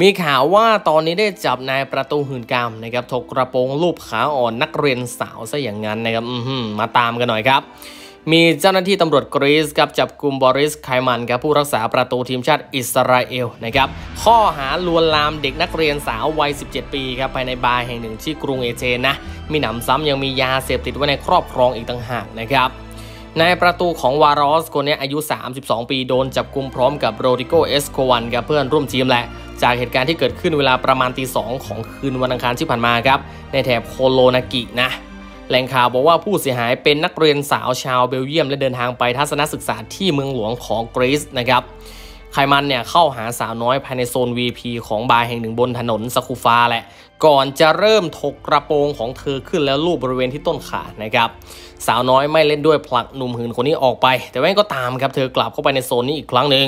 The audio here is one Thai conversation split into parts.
มีข่าวว่าตอนนี้ได้จับนายประตูหื่นกรรมนะครับถกกระโปรงลูบขาอ่อนนักเรียนสาวซะอย่างนั้นนะครับมาตามกันหน่อยครับ มีเจ้าหน้าที่ตำรวจกรีซครับจับกลุ่มบอริสไคมันครับผู้รักษาประตูทีมชาติอิสราเอลนะครับข้อหาลวนลามเด็กนักเรียนสาววัย 17 ปีครับภายในบาร์แห่งหนึ่งที่กรุงเอเธนนะมิหนำซ้ำยังมียาเสพติดไว้ในครอบครองอีกต่างหากนะครับนายประตูของวารอสคนนี้อายุ 32 ปีโดนจับกลุ่มพร้อมกับโรดิโกเอสโควันกับเพื่อนร่วมทีมแหละ จากเหตุการณ์ที่เกิดขึ้นเวลาประมาณตีสองของคืนวันอังคารที่ผ่านมาครับในแถบโคโลนากินะแหล่งข่าวบอกว่าผู้เสียหายเป็นนักเรียนสาวชาวเบลเยียม และเดินทางไปทัศนศึกษาที่เมืองหลวงของกรีซนะครับไคมันเนี่ยเข้าหาสาวน้อยภายในโซน VP ของบาร์แห่งหนึ่งบนถนนสคูฟาแหละ ก่อนจะเริ่มถกกระโปรงของเธอขึ้นแล้วลูบบริเวณที่ต้นขานะครับ สาวน้อยไม่เล่นด้วยผลักหนุ่มหืนคนนี้ออกไป แต่ว่าก็ตามครับเธอกลับเข้าไปในโซนนี้อีกครั้งหนึ่ง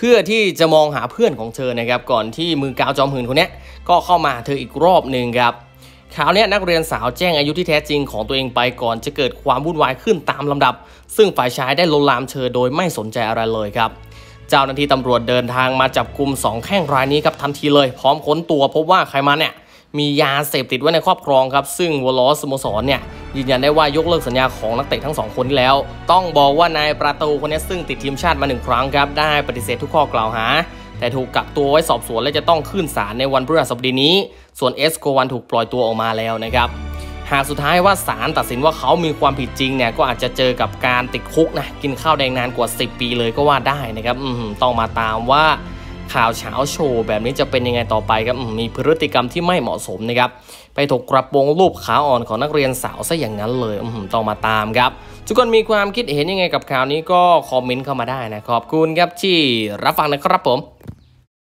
เพื่อที่จะมองหาเพื่อนของเธอนะครับก่อนที่มือกาวจอมหืนคนนี้ก็เข้ามาเธออีกรอบหนึ่งครับข่าวนี้นักเรียนสาวแจ้งอายุที่แท้จริงของตัวเองไปก่อนจะเกิดความวุ่นวายขึ้นตามลำดับ ซึ่งฝ่ายชายได้ลวนลามเธอโดยไม่สนใจอะไรเลยครับเจ้าหน้าที่ตำรวจเดินทางมาจับกลุ่ม2แข้งรายนี้ครับทันทีเลย พร้อมค้นตัวพบว่าใครมาเนี่ยมียาเสพติดไว้ในครอบครองครับ ซึ่งวอลลสโมสรเนี่ย ยืนยันได้ว่ายกเลิกสัญญาของนักเตะทั้งสองคนแล้ว ต้องบอกว่านายประตูคนนี้ซึ่งติดทีมชาติมาหนึ่งครั้งครับได้ปฏิเสธทุกข้อกล่าวหา แต่ถูกกักตัวไว้สอบสวนและจะต้องขึ้นศาลในวันพฤหัสบดีนี้ ส่วนเอสโกวันถูกปล่อยตัวออกมาแล้วนะครับหากสุดท้ายว่าศาลตัดสินว่าเขามีความผิดจริงเนี่ยก็อาจจะเจอกับการติดคุกนะกินข้าวแดงนานกว่า 10 ปีเลยก็ว่าได้นะครับต้องมาตามว่า ข่าวเช้าโชว์แบบนี้จะเป็นยังไงต่อไปครับมีพฤติกรรมที่ไม่เหมาะสมนะครับไปถกกระโปรงรูปขาอ่อนของนักเรียนสาวซะอย่างนั้นเลยต้องมาตามครับ ทุกคนมีความคิดเห็นยังไงกับข่าวนี้ก็คอมเมนต์เข้ามาได้นะขอบคุณครับที่รับฟังนะครับผม